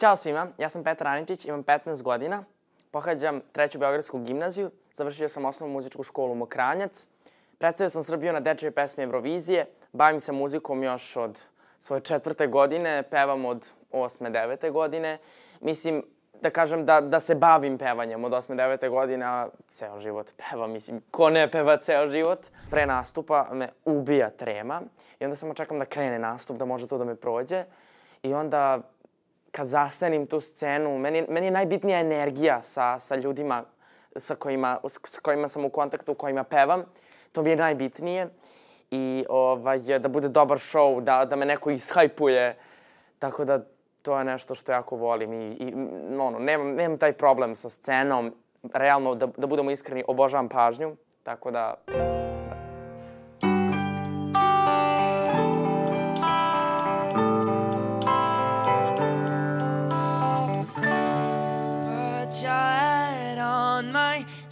Ćao svima, ja sam Petar Aničić, imam 15 godina, pohađam treću Beogradsku gimnaziju, završio sam osnovnu muzičku školu Mokranjac, predstavio sam Srbiju na dečje pesme Eurovizije, bavim se muzikom još od svoje četvrte godine, pevam od osme, devete godine. Mislim, da kažem da, da se bavim pevanjem od 8. 9. godine, a ceo život pevam, mislim, ko ne peva ceo život. Pre nastupa me ubija trema i onda samo čekam da krene nastup, da može to da me prođe. I onda kad zasenim tu scenu, meni, meni je najbitnija energija sa, sa ljudima sa kojima, sa kojima sam u kontaktu, kojima pevam. To mi je najbitnije. I ovaj, da bude dobar show, da, da me neko ishajpuje. Tako da to je nešto što jako volim i, i ono, nemam, nemam taj problem sa scenom. Realno, da, da budemo iskreni, obožavam pažnju. Tako da...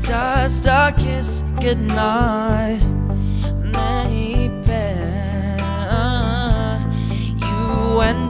just a kiss goodnight, maybe you and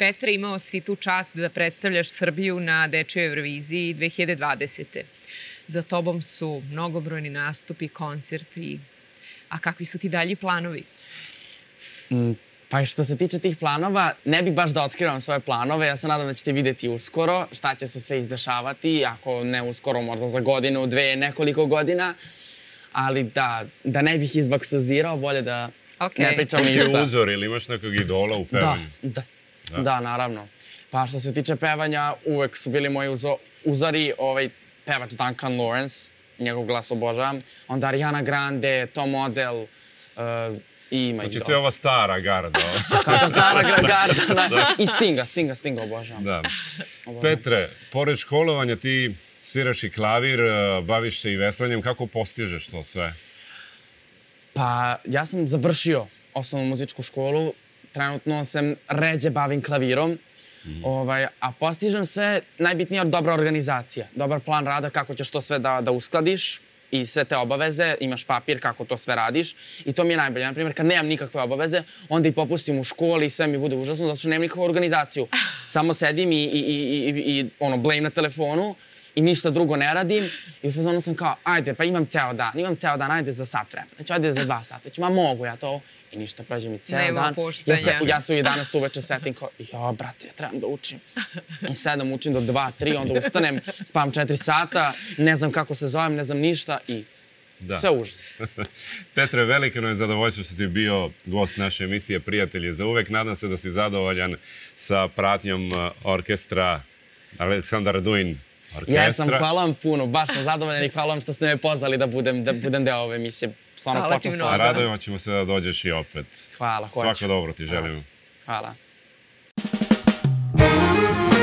Petra, imao si tu čast da predstavljaš Srbiju na Dečoj Euroviziji 2020. Za tobom su mnogobrojni nastupi, koncerti. A kakvi su ti dalji planovi? Mm, pa što se tiče tih planova, ne bih baš da otkrivam svoje planove. Ja se nadam da ćete videti uskoro šta će se sve izdešavati. Ako ne uskoro, možda za godinu, dve, nekoliko godina. Ali da, da ne bih izbaksuzirao, bolje da okay. ne pričam ništa. Ti uzor ili imaš nekog idola u pevanju? Da, da. Da. da, naravno. Pa što se tiče pevanja, uvek su bili moji uzo, uzori ovaj pevač Duncan Lawrence, njegov glas obožavam, onda Ariana Grande, Tom Odell, uh, i ima znači, ih dosta. Znači sve ova stara garda. Kako stara garda, da. da. I Stinga, Stinga, Stinga obožavam. Da. Obožavam. Petre, pored školovanja ti sviraš i klavir, uh, baviš se i veslanjem, kako postižeš to sve? Pa, ja sam završio osnovnu muzičku školu, trenutno se ređe bavim klavirom, mm. ovaj, a postižem sve najbitnije dobra organizacija, dobar plan rada, kako ćeš to sve da, da uskladiš i sve te obaveze, imaš papir kako to sve radiš i to mi je najbolje. Naprimjer, kad nemam nikakve obaveze, onda i popustim u školi i sve mi bude užasno, zato što nemam nikakvu organizaciju. Samo sedim i, i, i, i, i ono, blame na telefonu i ništa drugo ne radim. I u fazonu sam kao, ajde, pa imam ceo dan, imam ceo dan, ajde za sat vremena. Znači, ajde za dva sata. Znači, ma mogu ja to. I ništa, prođe mi ceo Nema dan. Ja se, ja se u 11 uveče setim kao, ja, brate, ja trebam da učim. I sedam, učim do 2, 3, onda ustanem, spavam 4 sata, ne znam kako se zovem, ne znam ništa i Da. Sve užas. Petre, veliko je zadovoljstvo što si bio gost naše emisije Prijatelji za uvek. Nadam se da si zadovoljan sa pratnjom uh, orkestra Aleksandar Duin orkestra. Jesam, hvala vam puno. Baš sam zadovoljan i hvala vam što ste me pozvali da budem, da budem deo ove emisije. Stvarno počesto. A radujemo ćemo se da dođeš i opet. Hvala, hoću. Svako dobro ti želim. Hvala. hvala.